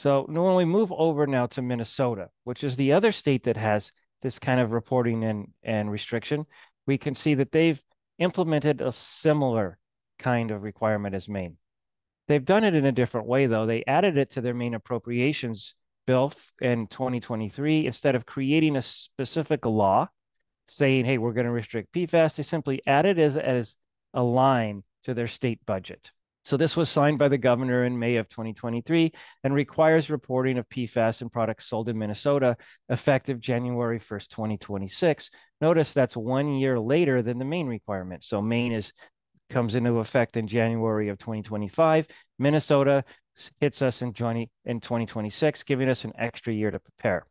So when we move over now to Minnesota, which is the other state that has this kind of reporting and, and restriction, we can see that they've implemented a similar kind of requirement as Maine. They've done it in a different way, though. They added it to their main appropriations bill in 2023 instead of creating a specific law saying, hey, we're going to restrict PFAS. They simply added as, as a line to their state budget. So this was signed by the governor in May of 2023 and requires reporting of PFAS and products sold in Minnesota effective January 1st, 2026. Notice that's one year later than the Maine requirement. So Maine is comes into effect in January of 2025. Minnesota hits us in, 20, in 2026, giving us an extra year to prepare.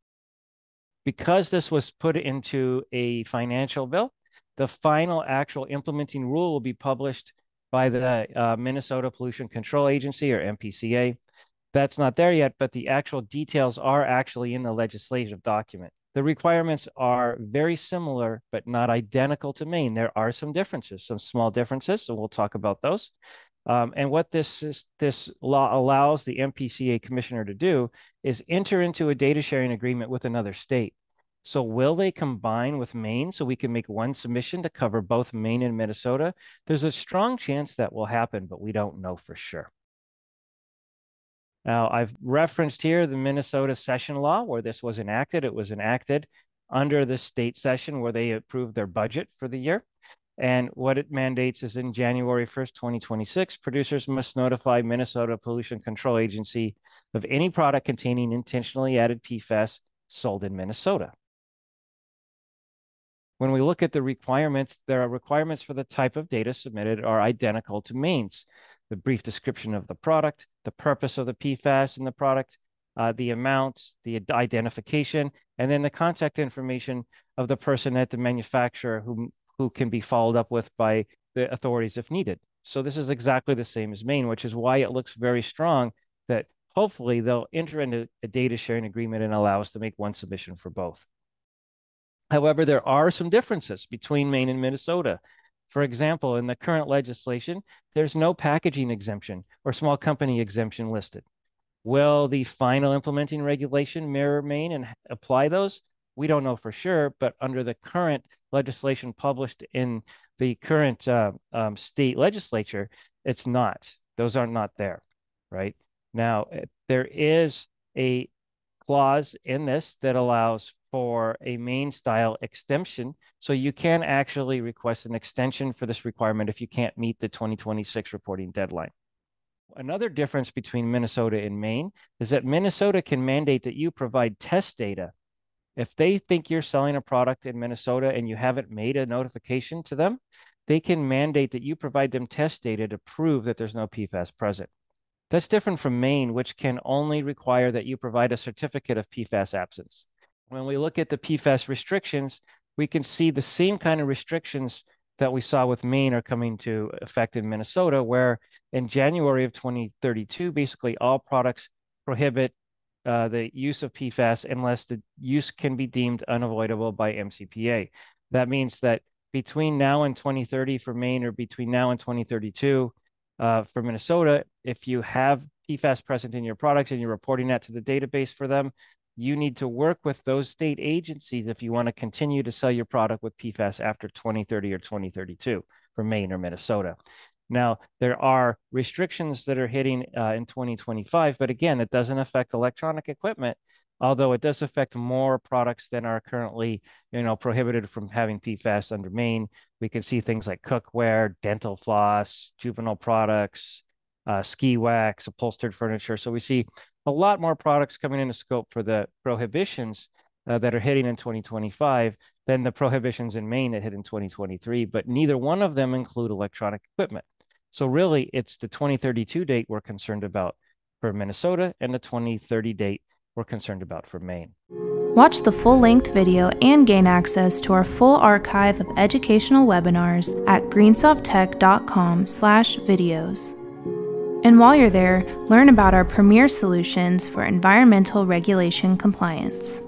Because this was put into a financial bill, the final actual implementing rule will be published by the uh, Minnesota Pollution Control Agency or MPCA. That's not there yet, but the actual details are actually in the legislative document. The requirements are very similar, but not identical to Maine. There are some differences, some small differences, so we'll talk about those. Um, and what this is, this law allows the MPCA commissioner to do is enter into a data sharing agreement with another state. So will they combine with Maine so we can make one submission to cover both Maine and Minnesota? There's a strong chance that will happen, but we don't know for sure. Now, I've referenced here the Minnesota session law where this was enacted. It was enacted under the state session where they approved their budget for the year. And what it mandates is in January 1st, 2026, producers must notify Minnesota Pollution Control Agency of any product containing intentionally added PFAS sold in Minnesota. When we look at the requirements, there are requirements for the type of data submitted are identical to Maine's. The brief description of the product, the purpose of the PFAS in the product, uh, the amounts, the identification, and then the contact information of the person at the manufacturer who, who can be followed up with by the authorities if needed. So this is exactly the same as Maine, which is why it looks very strong that hopefully they'll enter into a data sharing agreement and allow us to make one submission for both. However, there are some differences between Maine and Minnesota. For example, in the current legislation, there's no packaging exemption or small company exemption listed. Will the final implementing regulation mirror Maine and apply those? We don't know for sure, but under the current legislation published in the current uh, um, state legislature, it's not. Those are not there, right? Now, eh, there is a clause in this that allows for a Maine style extension. So you can actually request an extension for this requirement if you can't meet the 2026 reporting deadline. Another difference between Minnesota and Maine is that Minnesota can mandate that you provide test data. If they think you're selling a product in Minnesota and you haven't made a notification to them, they can mandate that you provide them test data to prove that there's no PFAS present. That's different from Maine, which can only require that you provide a certificate of PFAS absence. When we look at the PFAS restrictions, we can see the same kind of restrictions that we saw with Maine are coming to effect in Minnesota, where in January of 2032, basically all products prohibit uh, the use of PFAS unless the use can be deemed unavoidable by MCPA. That means that between now and 2030 for Maine or between now and 2032, uh, for Minnesota, if you have PFAS present in your products and you're reporting that to the database for them, you need to work with those state agencies if you want to continue to sell your product with PFAS after 2030 or 2032 for Maine or Minnesota. Now, there are restrictions that are hitting uh, in 2025, but again, it doesn't affect electronic equipment, although it does affect more products than are currently, you know, prohibited from having PFAS under Maine. We can see things like cookware, dental floss, juvenile products, uh, ski wax, upholstered furniture. So we see a lot more products coming into scope for the prohibitions uh, that are hitting in 2025 than the prohibitions in Maine that hit in 2023, but neither one of them include electronic equipment. So really, it's the 2032 date we're concerned about for Minnesota and the 2030 date we're concerned about for Maine. Watch the full-length video and gain access to our full archive of educational webinars at greensofttech.com/videos. And while you're there, learn about our premier solutions for environmental regulation compliance.